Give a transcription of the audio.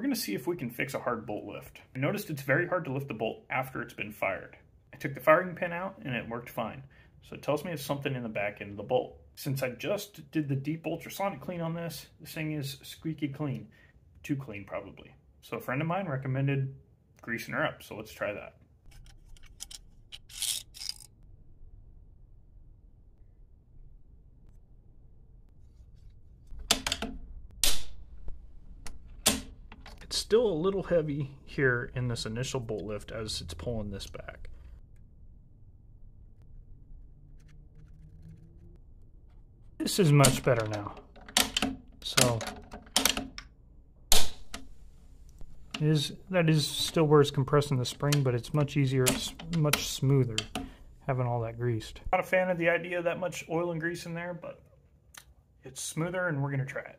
we're to see if we can fix a hard bolt lift. I noticed it's very hard to lift the bolt after it's been fired. I took the firing pin out and it worked fine. So it tells me it's something in the back end of the bolt. Since I just did the deep ultrasonic clean on this, this thing is squeaky clean. Too clean probably. So a friend of mine recommended greasing her up, so let's try that. It's still a little heavy here in this initial bolt lift as it's pulling this back. This is much better now. So is that is still where it's compressing the spring, but it's much easier, it's much smoother having all that greased. Not a fan of the idea of that much oil and grease in there, but it's smoother and we're gonna try it.